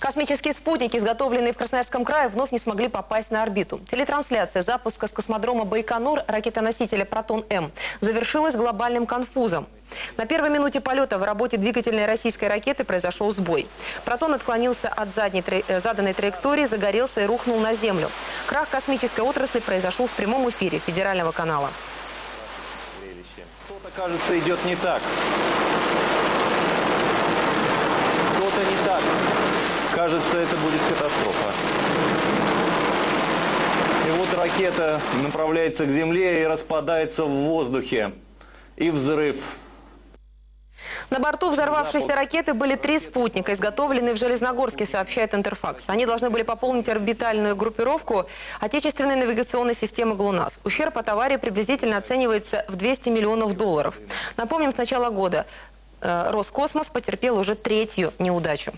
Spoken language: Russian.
Космические спутники, изготовленные в Красноярском крае, вновь не смогли попасть на орбиту. Телетрансляция запуска с космодрома Байконур ракетоносителя «Протон-М» завершилась глобальным конфузом. На первой минуте полета в работе двигательной российской ракеты произошел сбой. «Протон» отклонился от задней, э, заданной траектории, загорелся и рухнул на Землю. Крах космической отрасли произошел в прямом эфире федерального канала. Что-то, кажется, идет не так. Что-то не так. Кажется, это будет катастрофа. И вот ракета направляется к Земле и распадается в воздухе. И взрыв. На борту взорвавшейся ракеты были три спутника, изготовленные в Железногорске, сообщает Интерфакс. Они должны были пополнить орбитальную группировку отечественной навигационной системы ГЛОНАСС. Ущерб от аварии приблизительно оценивается в 200 миллионов долларов. Напомним, с начала года э, Роскосмос потерпел уже третью неудачу.